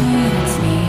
me.